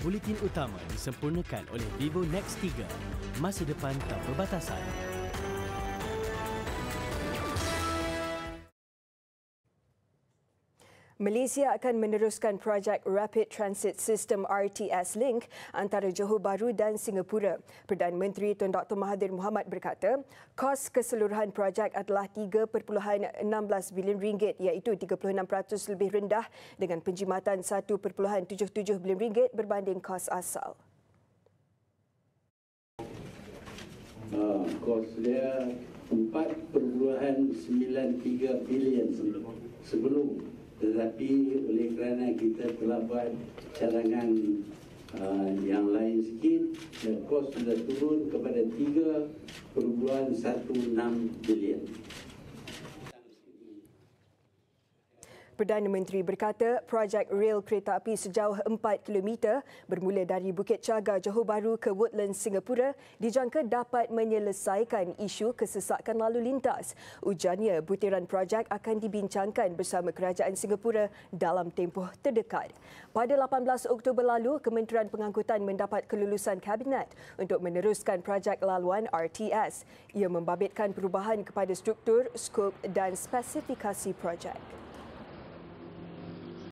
Buletin utama disempurnakan oleh Vivo Nex 3. Masa depan tak berbatasan. Malaysia akan meneruskan projek Rapid Transit System RTS Link antara Johor Bahru dan Singapura. Perdana Menteri Tun Dr. Mahathir Mohamad berkata, kos keseluruhan projek adalah 3.16 bilion ringgit iaitu 36% lebih rendah dengan penjimatan 1.77 bilion ringgit berbanding kos asal. Uh, kos dia 4.93 bilion sebelum tetapi oleh kerana kita telah buat cadangan uh, yang lain sikit dan kos sudah turun kepada 3.16 bilion. Perdana Menteri berkata projek rel kereta api sejauh 4 km bermula dari Bukit Cagar Johor Bahru ke Woodlands Singapura dijangka dapat menyelesaikan isu kesesakan lalu lintas. Ujarnya butiran projek akan dibincangkan bersama kerajaan Singapura dalam tempoh terdekat. Pada 18 Oktober lalu, Kementerian Pengangkutan mendapat kelulusan Kabinet untuk meneruskan projek laluan RTS. Ia membabitkan perubahan kepada struktur, skop dan spesifikasi projek.